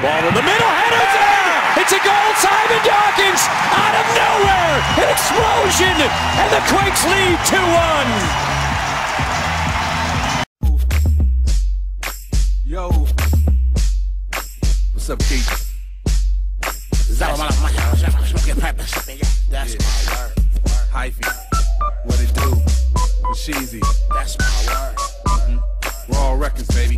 Ball in the middle, headers in! It's a goal, Simon Dawkins! Out of nowhere! An explosion! And the Quakes lead 2-1! Yo. What's up, Keith? That's my word. Hyphy. What it do? Sheezy. That's my word. Raw Records, baby.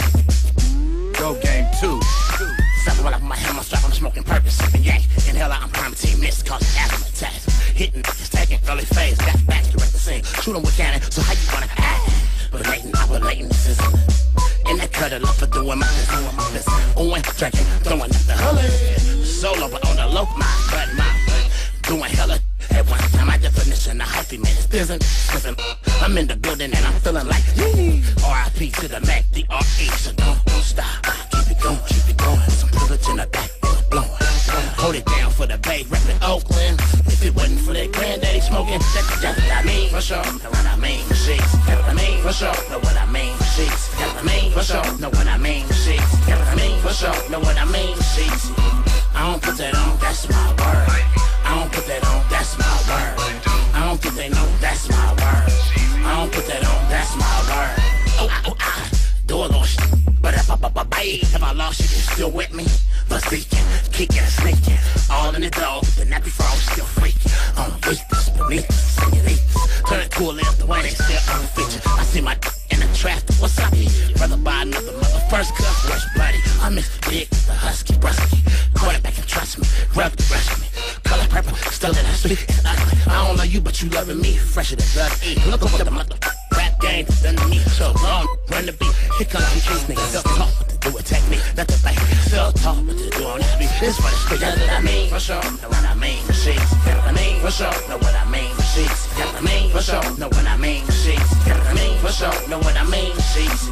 Shoot 'em with cannon, so how you gonna act? Belating, operating, this is in that cuddle up for doing my business. Owen, drinking, throwing up the hully. Solo, but on the low, my butt, my butt. Doing hella at one time, my definition of hyphy man is business. Listen, I'm in the building and I'm feeling like. R.I.P. to the Mac, the R.E. So don't, don't stop. Keep it going, keep it going. Some privilege in the back, blowing. Hold it down for the Bay, reppin' Oakland. Oh, smoking, that's, what I mean. For sure, know what I mean. Know what I mean. For sure, know what I mean. Sheets, know what I mean. For sure, know what I mean. Sheets, know what I mean. For sure, know what I mean. Sheets. I don't put that on, that's my word. I don't put that on, that's my word. I don't think they know, that's my word. I don't put that on, that's my word. Oh, oh, ah, do a little shit. But if I, if I lost you, you still with me? But speaking, kicking, sneaking, all in the dog, the nappy frog left, the way they. I see my in the traffic, what's up? Brother buy another mother, first cut, fresh bloody. I miss big, the husky, brusky. Quarterback and trust me, rub the brush me. Color purple, still in the street, it's ugly. I don't love you, but you loving me, fresher than blood. Look over the mother, rap game, done to me. So long, run the beat. Here comes some trees, niggas. Self talk, what to do with technique. Not the bank, self talk, what to do on this for the street, that's I mean. For sure, know what I mean. Know what I mean. For sure, know what I mean. Know what I mean. For sure, know what I mean. Know what I mean. For sure, know what I mean. Sheets.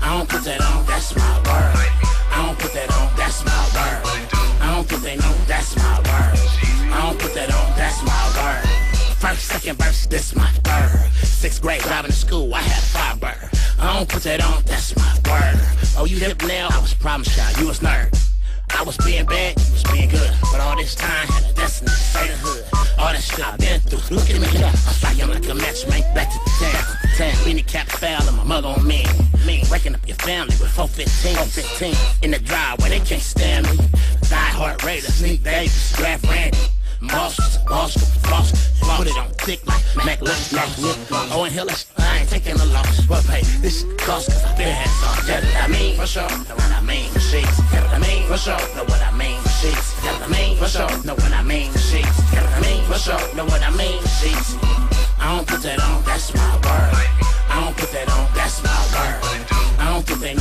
I don't put that on, that's my word. I don't put that on, that's my word. I don't think they know, that's my word. I don't put that on, that's my word. First, second verse, this my third. Sixth grade, driving to school, I had five firebird. Don't put that on, that's my word. Oh, you hip now? I was problem child, you was nerd. I was being bad, you was being good. But all this time, had a destiny, hood. All that shit I've been through, look at me now. I fly I'm like a match, man, back to the town. Mini cap foul, and my mother on me. Me, breaking up your family with 415, 415. In the driveway, they can't stand me. Die Hard Raiders, Sneak Davis, Draft Randy. Monsters, monsters, floss, put it on thick like Mac Lip, Mac Lip. Oh, and Hillis, I ain't taking a loss. But pay this cost, cause I've been had thoughts. Get what I mean? For sure. Know what I mean? For sheets. Get what I mean? For sure. Know what I mean? For sheets. Get what I mean? For sure. Know what I mean? For sheets. Get what I mean? For sure. Know what I mean? For sheets. I don't put that on, that's my word. I don't put that on, that's my word. I don't think they